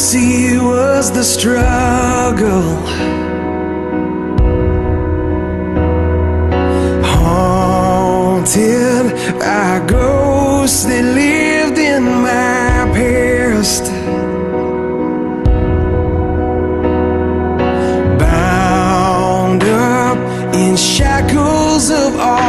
see was the struggle. Haunted by ghosts that lived in my past. Bound up in shackles of all.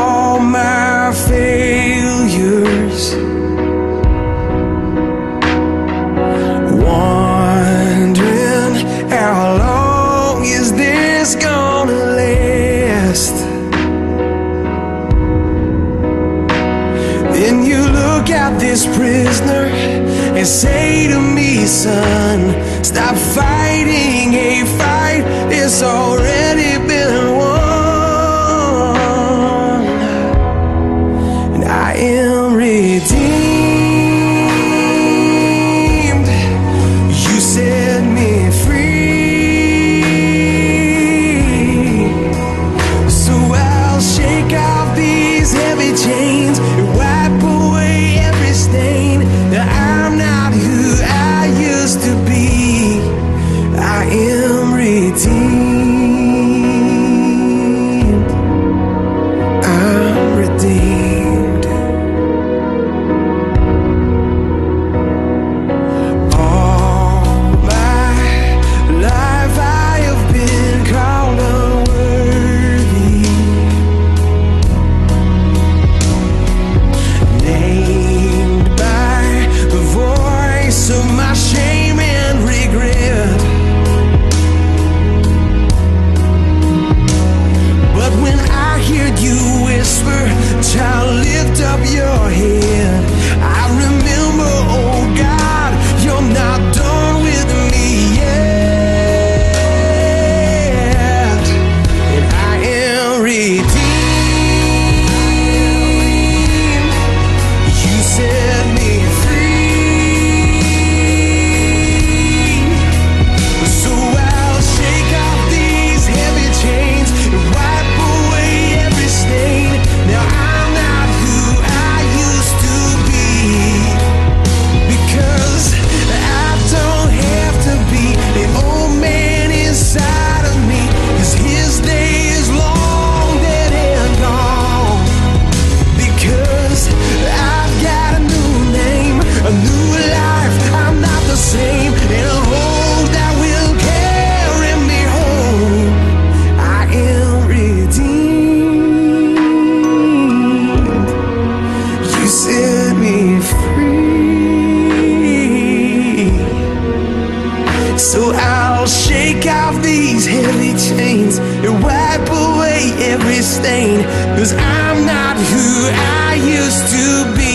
prisoner and say to me, son, stop fighting. A fight It's already been. So I'll shake off these heavy chains and wipe away every stain. Cause I'm not who I used to be.